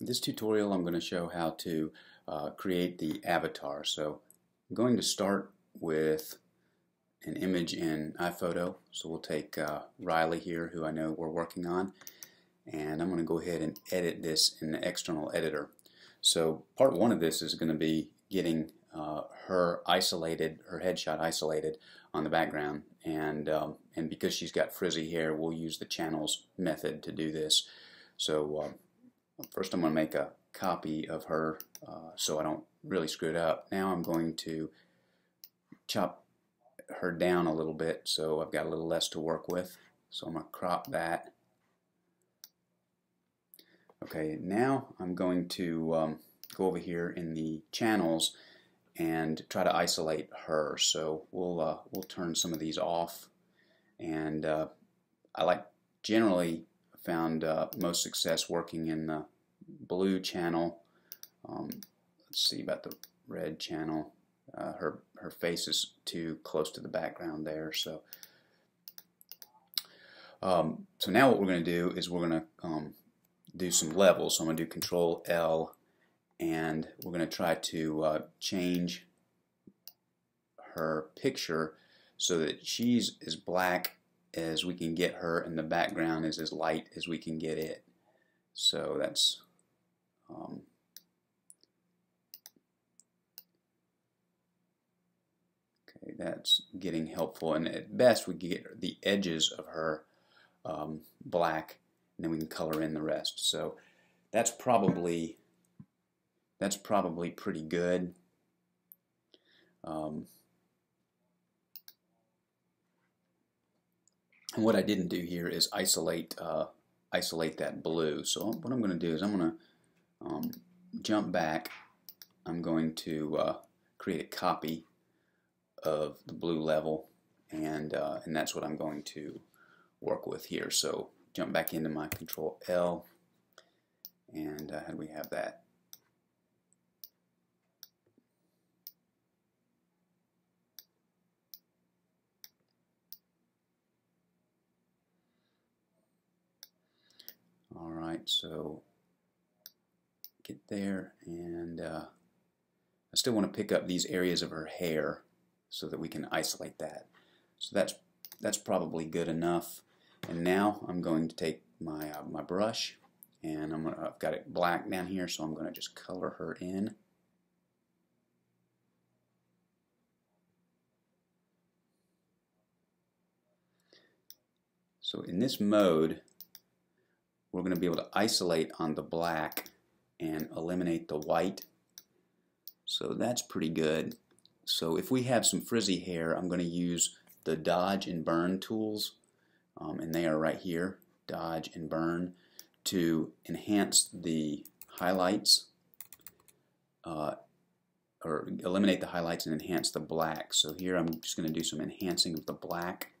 In this tutorial I'm going to show how to uh, create the avatar. So I'm going to start with an image in iPhoto. So we'll take uh, Riley here who I know we're working on and I'm going to go ahead and edit this in the external editor. So part one of this is going to be getting uh, her isolated, her headshot isolated on the background and um, and because she's got frizzy hair we'll use the channels method to do this. So uh, First I'm going to make a copy of her uh, so I don't really screw it up. Now I'm going to chop her down a little bit so I've got a little less to work with. So I'm going to crop that. Okay, now I'm going to um, go over here in the channels and try to isolate her. So we'll uh, we'll turn some of these off, and uh, I like generally found uh, most success working in the blue channel. Um, let's see about the red channel. Uh, her her face is too close to the background there, so. Um, so now what we're going to do is we're going to um, do some levels. So I'm going to do Control L, and we're going to try to uh, change her picture so that she's as black as we can get her and the background is as light as we can get it. So that's um, okay, that's getting helpful and at best we get the edges of her um, black and then we can color in the rest. So that's probably that's probably pretty good. Um, what I didn't do here is isolate uh, isolate that blue. So what I'm going to do is I'm going to um, jump back. I'm going to uh, create a copy of the blue level, and uh, and that's what I'm going to work with here. So jump back into my Control L, and uh, how do we have that? All right, so get there, and uh, I still want to pick up these areas of her hair so that we can isolate that. So that's that's probably good enough. And now I'm going to take my uh, my brush, and I'm gonna, I've got it black down here, so I'm going to just color her in. So in this mode, we're going to be able to isolate on the black and eliminate the white. So that's pretty good. So if we have some frizzy hair, I'm going to use the dodge and burn tools, um, and they are right here, dodge and burn, to enhance the highlights, uh, or eliminate the highlights and enhance the black. So here I'm just going to do some enhancing of the black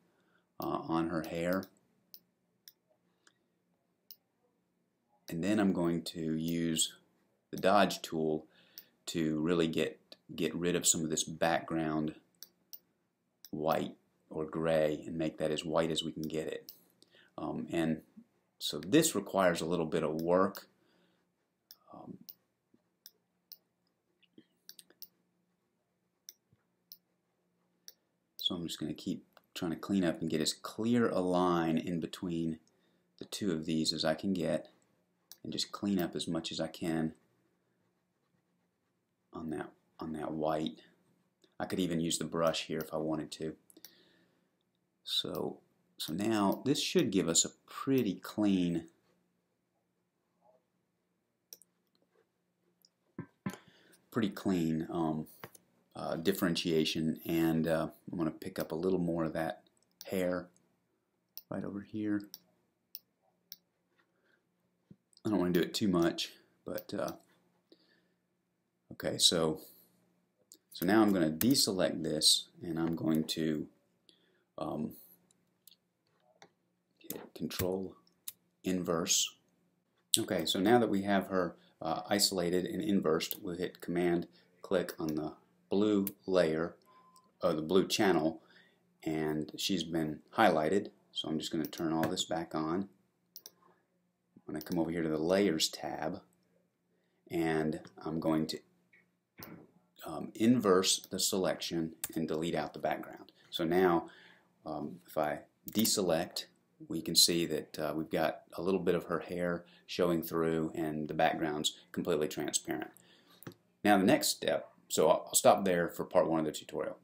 uh, on her hair. And then I'm going to use the dodge tool to really get get rid of some of this background white or gray and make that as white as we can get it. Um, and so this requires a little bit of work. Um, so I'm just going to keep trying to clean up and get as clear a line in between the two of these as I can get and just clean up as much as I can on that on that white. I could even use the brush here if I wanted to. So so now this should give us a pretty clean pretty clean um, uh, differentiation and uh, I'm going to pick up a little more of that hair right over here I don't want to do it too much, but uh, okay, so so now I'm going to deselect this and I'm going to um, hit Control Inverse. Okay, so now that we have her uh, isolated and inversed, we'll hit Command click on the blue layer, or the blue channel, and she's been highlighted. So I'm just going to turn all this back on. When to come over here to the Layers tab, and I'm going to um, inverse the selection and delete out the background. So now um, if I deselect we can see that uh, we've got a little bit of her hair showing through and the background's completely transparent. Now the next step, so I'll stop there for part one of the tutorial.